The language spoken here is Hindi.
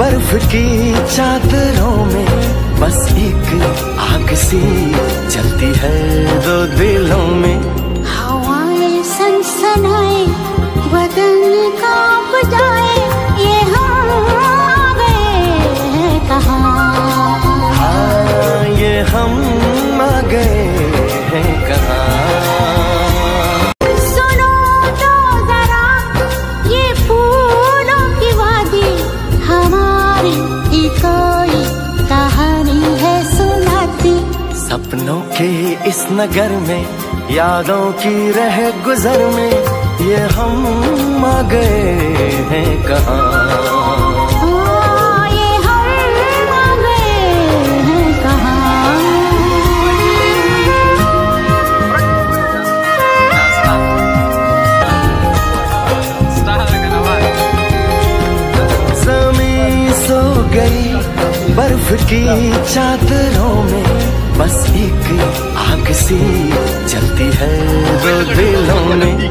बर्फ़ की चादरों में बस एक आग सी चलती है दो दिलों में। हवाएँ सनसनाए बदन काँप जाए ये हम आ गए हैं कहाँ? हाँ ये हम आ गए हैं कहाँ? सपनों के इस नगर में यादों की रह गुजर में ये हम आ गए हैं कहाँ? हैं गई बर्फ़ की चादरों में बस एक आग सी चलती है दो दिलों में।